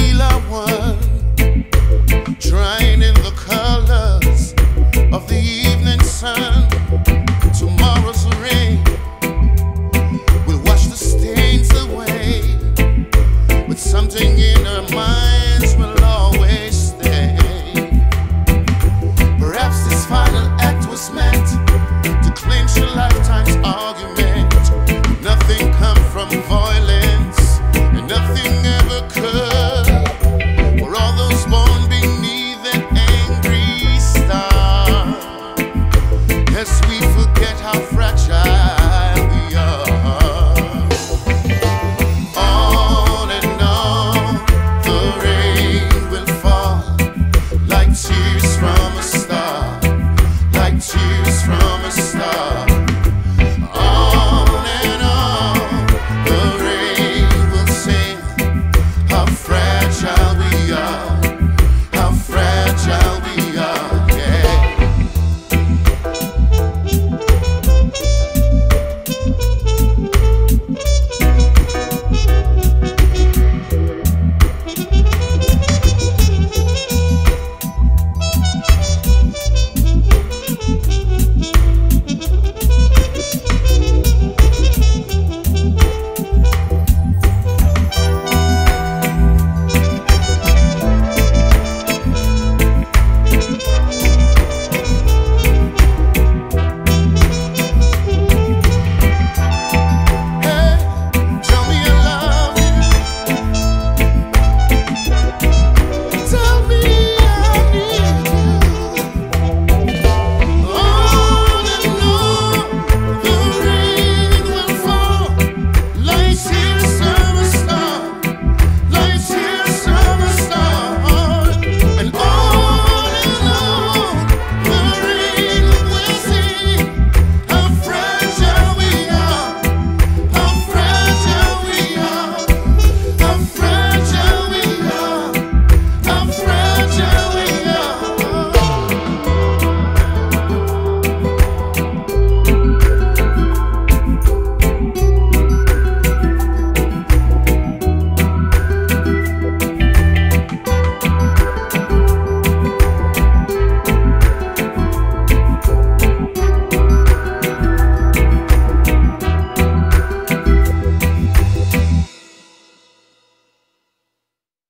Flesh one,